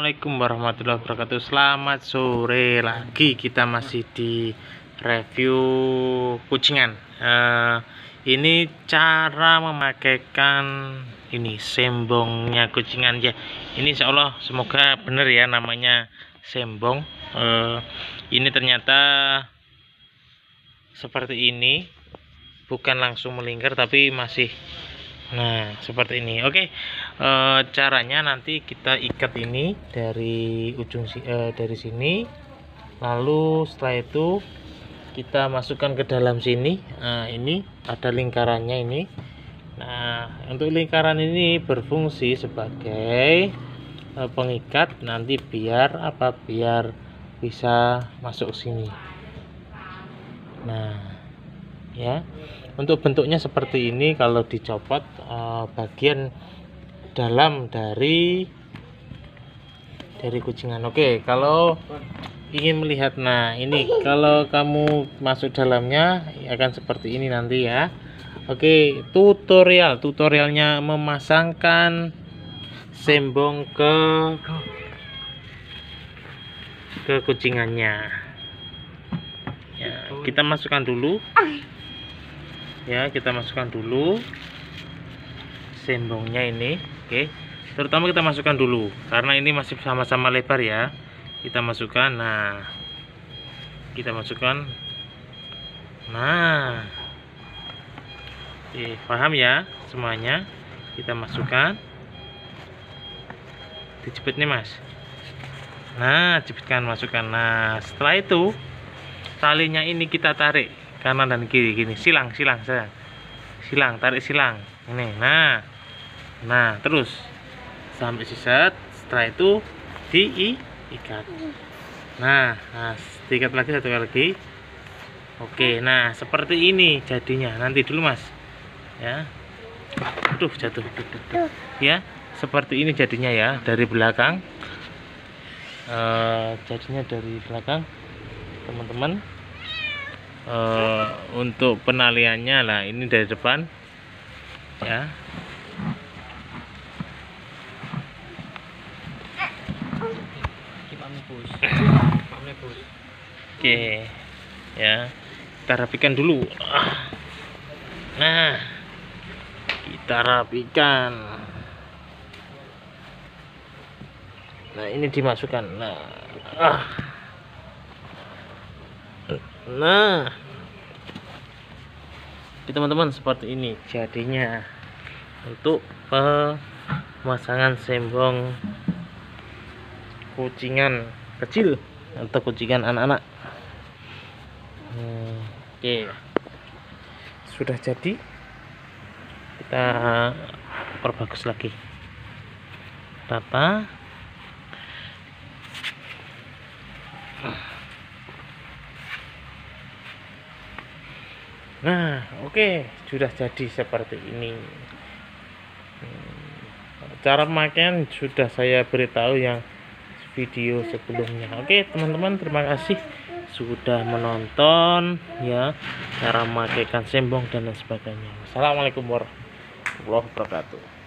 Assalamualaikum warahmatullahi wabarakatuh. Selamat sore lagi. Kita masih di review kucingan. Uh, Ini cara memakaikan Ini sembongnya kucingan ya Ini insya Allah semoga benar ya namanya sembong. Uh, Ini ternyata Seperti ini. Bukan langsung melingkar tapi masih Nah, seperti ini. Oke, e, caranya nanti kita ikat ini dari ujung e, dari sini. Lalu setelah itu kita masukkan ke dalam sini. Nah, ini ada lingkarannya ini. Nah, untuk lingkaran ini berfungsi sebagai e, pengikat nanti biar apa? Biar bisa masuk sini. Nah, ya untuk bentuknya seperti ini kalau dicopot uh, bagian dalam dari dari kucingan. Oke kalau ingin melihat nah ini kalau kamu masuk dalamnya akan seperti ini nanti ya. Oke tutorial. Tutorialnya memasangkan sembong ke ke kucingannya. Ya kita masukkan dulu. Ya kita masukkan dulu sembongnya ini oke terutama kita masukkan dulu karena ini masih sama-sama lebar ya. Kita masukkan nah kita masukkan. Nah oke paham ya semuanya? Kita masukkan. Dijepit nih mas. Nah jepitkan masukkan. Nah setelah itu talinya ini kita tarik kanan dan kiri. Gini silang silang saya silang tarik silang. Ini nah nah terus. Sampai sisa setelah itu diikat. Nah, nah diikat lagi satu kali lagi. Oke nah seperti ini jadinya. Nanti dulu mas. Ya. Aduh jatuh. Ya seperti ini jadinya ya dari belakang. Uh, jadinya dari belakang teman-teman. Uh, untuk penaliannya lah ini dari depan. Ya oke ya. Kita rapikan dulu. Nah kita rapikan. Nah ini dimasukkan. Nah. Ah nah teman-teman seperti ini jadinya untuk pemasangan sembong kucingan kecil. Atau kucingan anak-anak. Hmm, oke. Sudah jadi. Kita perbagus lagi. Tata. Nah oke. Okay. sudah jadi seperti ini. Hmm, cara pemakaian sudah saya beritahu yang video sebelumnya. Oke teman-teman terima kasih sudah menonton ya cara memakaikan sembong dan lain sebagainya. Assalamualaikum warahmatullahi wabarakatuh